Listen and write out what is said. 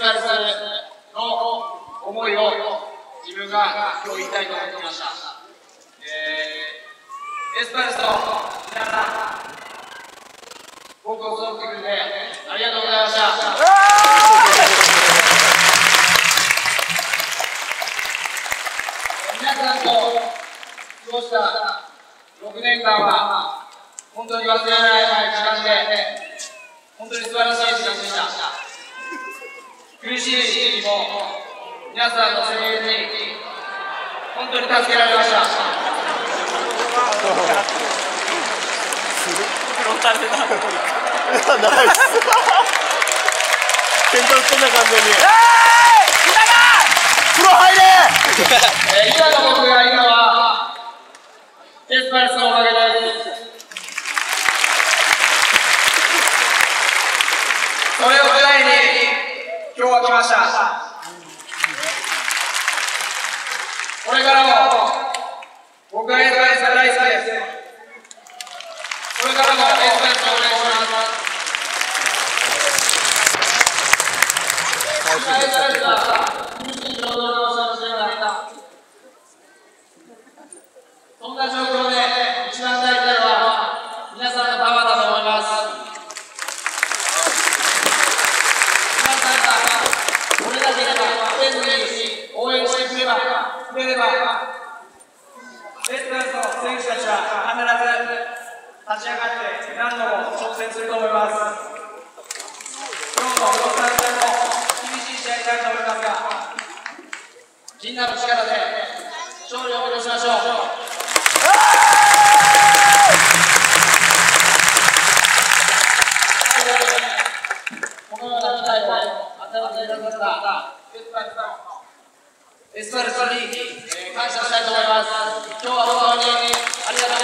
スパルスの思いを自分が今日言いたいと思ってきました、えー、エスパルスの皆さん僕を育ってくれてありがとうございました。皆さんと過ごした6年間は本当に忘れられない時間で本当に素晴らしい苦しい時期も皆さんの声援に本当に助けられました。ナイス喧嘩売ってんな完全に風呂入れえー今の僕がいるのはエスパルスのおかげですそれを舞台に今日は来ました。これからも僕はエスパルスが大好きですこれからもエスパルスをお願いします今エスパルスが苦しい状況でおっしゃるかもしれないそんな状況で一番大事なのは皆さんのパワーだと思います皆さんが俺たちが出ずに応援してくればくれればエスパルスの選手たちは必ず立ち上がって何度も挑戦すると思います。今日のロッカー戦も厳しい試合になると思います。がみんなの力で勝利を目指しましょう。このような機会を与えてくださったエスパルスに、感謝したいと思います。今日は本当にありがとうございました。